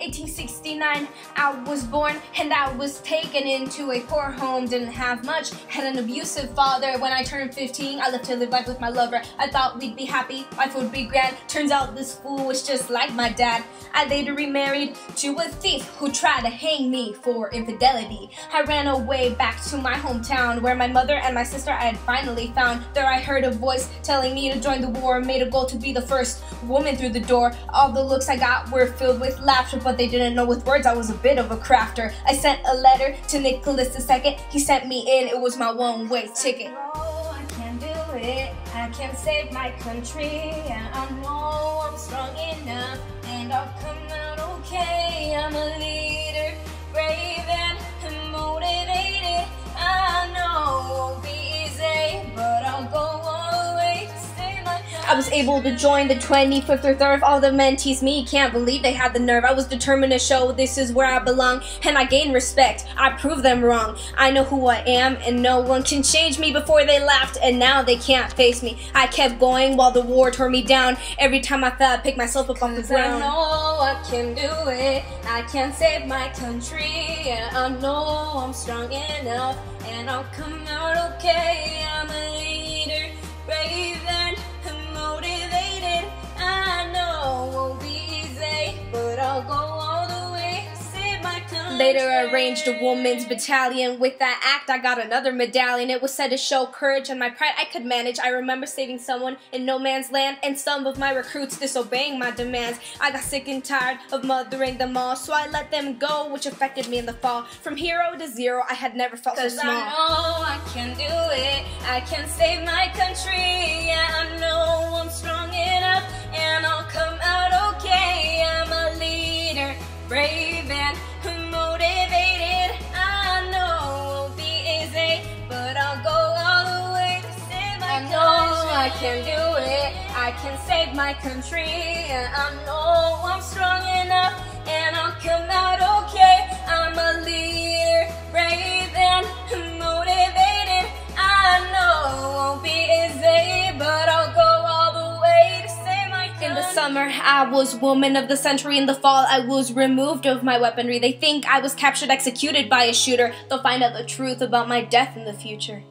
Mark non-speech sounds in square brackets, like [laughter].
1869, I was born and I was taken into a poor home. Didn't have much, had an abusive father. When I turned 15, I left to live life with my lover. I thought we'd be happy, life would be grand. Turns out this fool was just like my dad. I later remarried to a thief who tried to hang me for infidelity. I ran away back to my hometown where my mother and my sister I had finally found. There I heard a voice telling me to join the war, made a goal to be the first woman through the door. All the looks I got were filled with laughter but they didn't know with words I was a bit of a crafter. I sent a letter to Nicholas II. He sent me in, it was my one way ticket. Oh, I can do it. I can save my country. I know I'm strong enough I was able to join the 25th or 3rd. All the men tease me, can't believe they had the nerve. I was determined to show this is where I belong, and I gained respect. I proved them wrong. I know who I am, and no one can change me. Before they laughed, and now they can't face me. I kept going while the war tore me down. Every time I fell, I picked myself up off the ground. I know I can do it. I can save my country. Yeah, I know I'm strong enough, and I'll come out okay. I'm a Later, arranged a woman's battalion. With that act, I got another medallion. It was said to show courage and my pride I could manage. I remember saving someone in no man's land and some of my recruits disobeying my demands. I got sick and tired of mothering them all, so I let them go, which affected me in the fall. From hero to zero, I had never felt so small. I know I can do it. I can save my country. Yeah, I know I'm strong I can do it. I can save my country. And I know I'm strong enough and I'll come out okay. I'm a leader, brave and [laughs] motivated. I know it won't be easy, but I'll go all the way to save my country. In the summer, I was woman of the century. In the fall, I was removed of my weaponry. They think I was captured, executed by a shooter. They'll find out the truth about my death in the future.